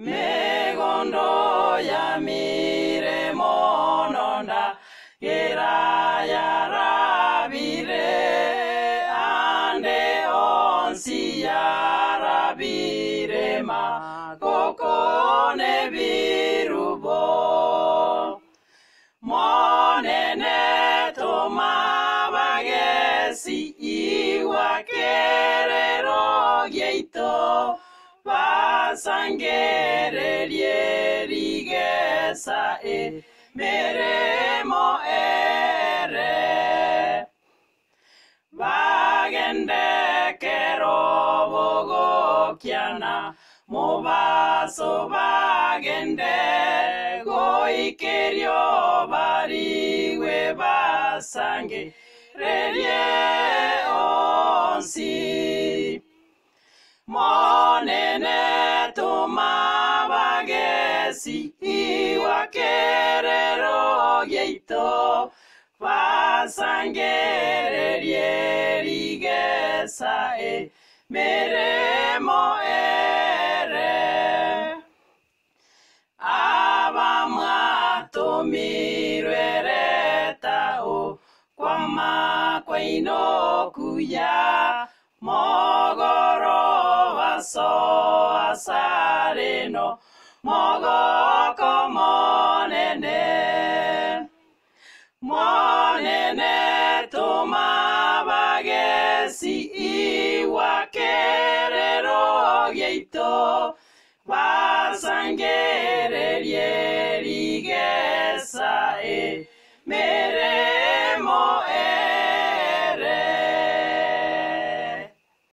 megondo ya mire mononda geraya rabire ande onsi ya rabire ma kokone birubo monene tomabagesi iwakerero gieito basangererie rigesa e meremo ere. Bagendekero bogokiana mubaso bagende goikerio bariwe basange. Rerie onsi tomabagesi iwakerero gieito basangererie rigesa e meremo ere abamwatumirweretao kwama kwainokuya mogoro baso asareno mogoko monene monene tomabagesi iwakerero gieito basangererie rigesa e mere